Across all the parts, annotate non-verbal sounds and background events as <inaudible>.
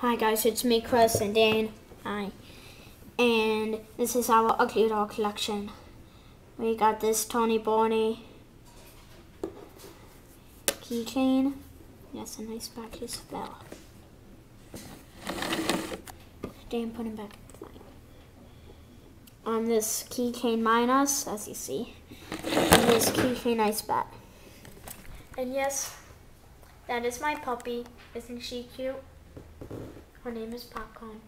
Hi guys, it's me, Chris, and Dan. Hi. And this is our Uglydoll collection. We got this Tony Bonnie keychain. Yes, a nice back as well. Dan, put him back. On this keychain minus, as you see, and this keychain ice bat. And yes, that is my puppy. Isn't she cute? Her name is Popcorn.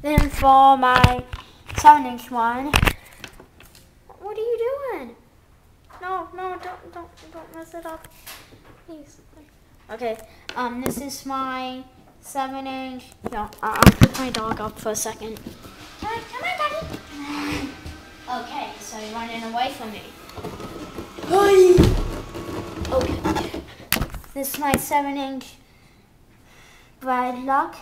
Then for my 7-inch one. What are you doing? No, no, don't, don't, don't mess it up. Please. Okay, um, this is my 7-inch. No, uh, I'll pick my dog up for a second. Come on, come on, buddy. <sighs> okay, so you're running away from me. Hi. Okay. This is my 7-inch wedlock.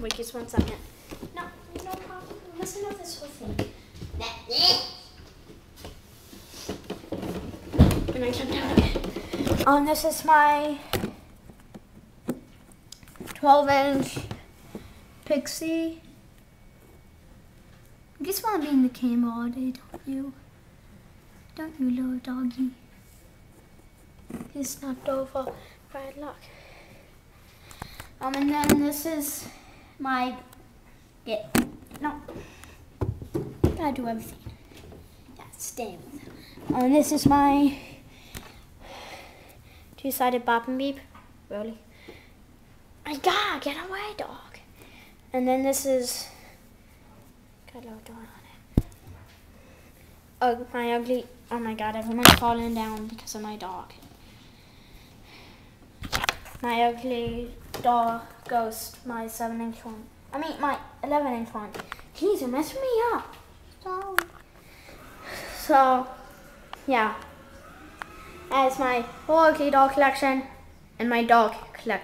Wait just one second. No, no problem. Listen to this whole thing. Can I jump down again. Um, this is my 12 inch Pixie. You just want to be in the camera all day, don't you? Don't you, little doggy? He's knocked over. Bad luck. Um, and then this is my get. No, gotta do everything. Yeah, stay with it. Um, and this is my two-sided bop and beep. Really? I gotta get away, dog. And then this is got a little door on it. Oh, my ugly. Oh my god, everyone's falling down because of my dog. My ugly dog ghost, my 7 inch one. I mean, my 11 inch one. Jeez, you're messing me up. So, so yeah. That's my whole Uglydoll collection and my dog collection.